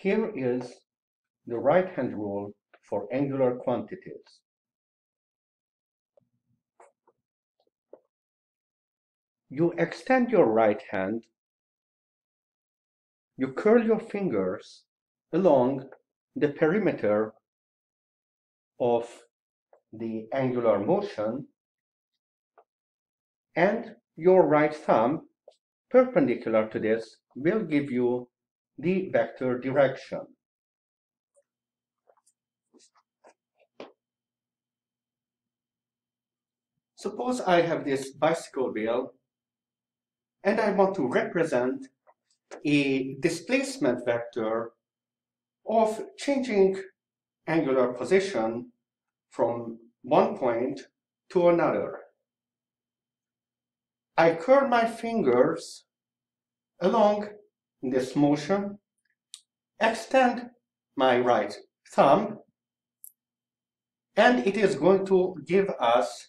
Here is the right-hand rule for angular quantities. You extend your right hand, you curl your fingers along the perimeter of the angular motion and your right thumb perpendicular to this will give you the vector direction. Suppose I have this bicycle wheel and I want to represent a displacement vector of changing angular position from one point to another. I curl my fingers along this motion, extend my right thumb, and it is going to give us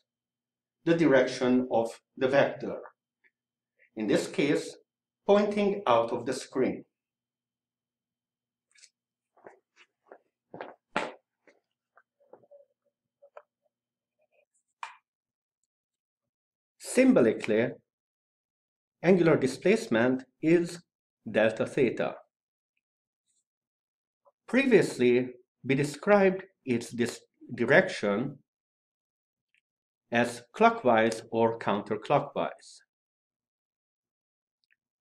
the direction of the vector. In this case, pointing out of the screen. Symbolically, angular displacement is delta theta. Previously, we described its direction as clockwise or counterclockwise.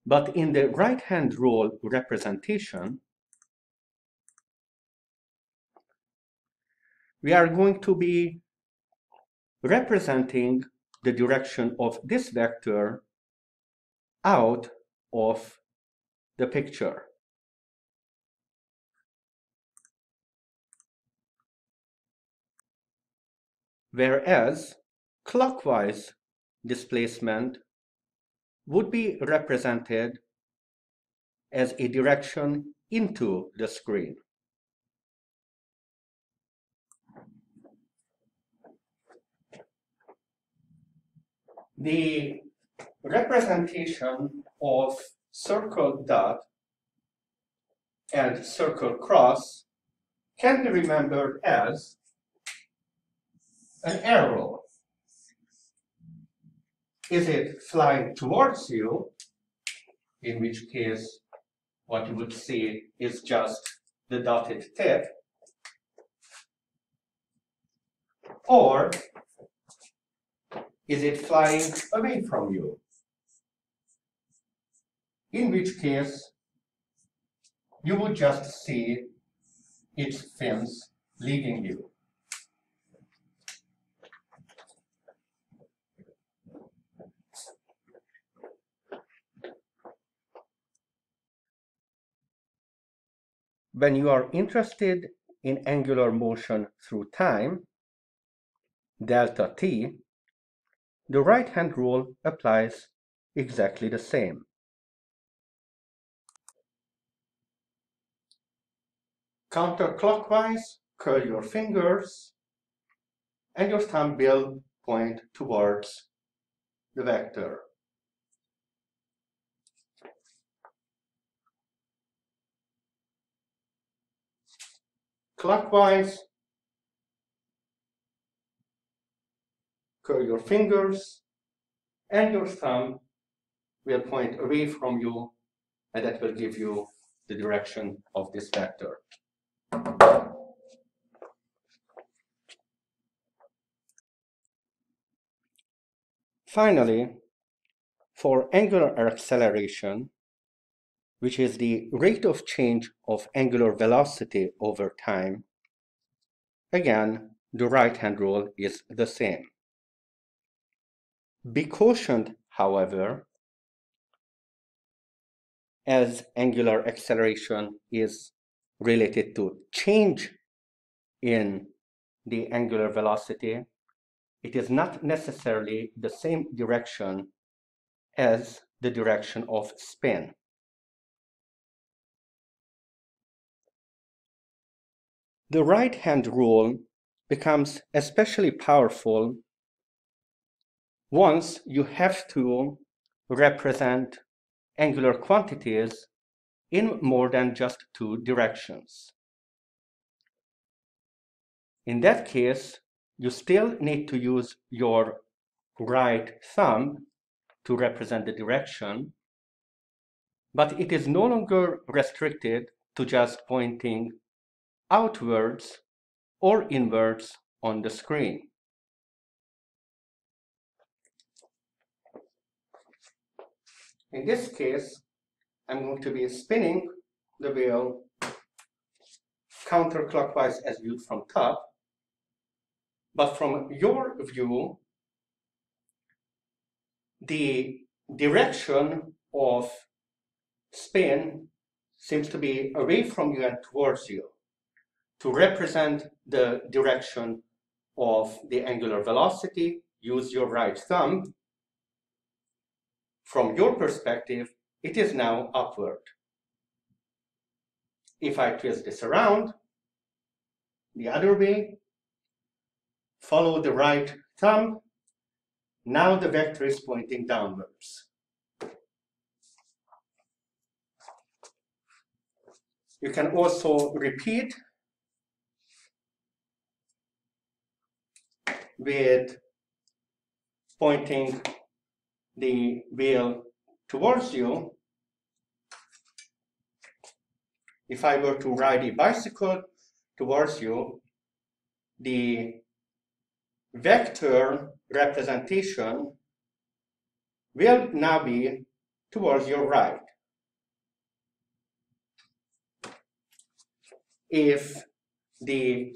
But in the right-hand rule representation, we are going to be representing the direction of this vector out of the picture. Whereas clockwise displacement would be represented as a direction into the screen. The representation of circle dot and circle cross can be remembered as an arrow. Is it flying towards you, in which case what you would see is just the dotted tip, or is it flying away from you? In which case, you would just see its fins leaving you. When you are interested in angular motion through time, delta t, the right-hand rule applies exactly the same. Counterclockwise, curl your fingers, and your thumb will point towards the vector. Clockwise, curl your fingers and your thumb will point away from you and that will give you the direction of this vector. Finally, for angular acceleration, which is the rate of change of angular velocity over time, again, the right-hand rule is the same. Be cautioned, however, as angular acceleration is related to change in the angular velocity, it is not necessarily the same direction as the direction of spin. The right-hand rule becomes especially powerful once you have to represent angular quantities in more than just two directions. In that case, you still need to use your right thumb to represent the direction, but it is no longer restricted to just pointing outwards or inwards on the screen. In this case, I'm going to be spinning the wheel counterclockwise as viewed from top. But from your view, the direction of spin seems to be away from you and towards you to represent the direction of the angular velocity, use your right thumb. From your perspective, it is now upward. If I twist this around, the other way, follow the right thumb, now the vector is pointing downwards. You can also repeat with pointing the wheel towards you. If I were to ride a bicycle towards you, the vector representation will now be towards your right. If the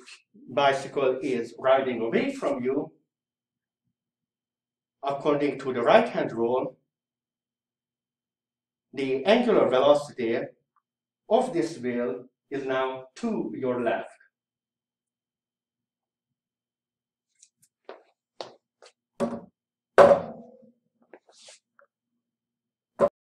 bicycle is riding away from you, according to the right-hand rule, the angular velocity of this wheel is now to your left.